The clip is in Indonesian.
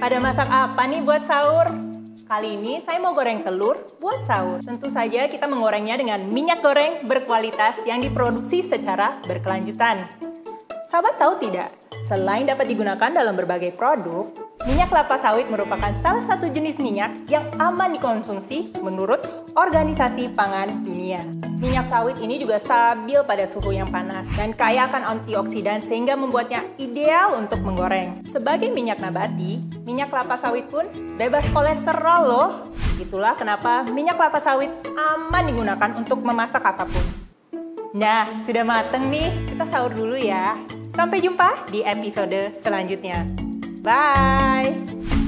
Pada masak apa nih buat sahur? Kali ini saya mau goreng telur buat sahur. Tentu saja kita menggorengnya dengan minyak goreng berkualitas yang diproduksi secara berkelanjutan. Sahabat tahu tidak, selain dapat digunakan dalam berbagai produk, Minyak kelapa sawit merupakan salah satu jenis minyak yang aman dikonsumsi menurut Organisasi Pangan Dunia. Minyak sawit ini juga stabil pada suhu yang panas dan kaya akan antioksidan sehingga membuatnya ideal untuk menggoreng. Sebagai minyak nabati, minyak kelapa sawit pun bebas kolesterol loh. Itulah kenapa minyak kelapa sawit aman digunakan untuk memasak apa pun. Nah, sudah mateng nih. Kita sahur dulu ya. Sampai jumpa di episode selanjutnya. Bye.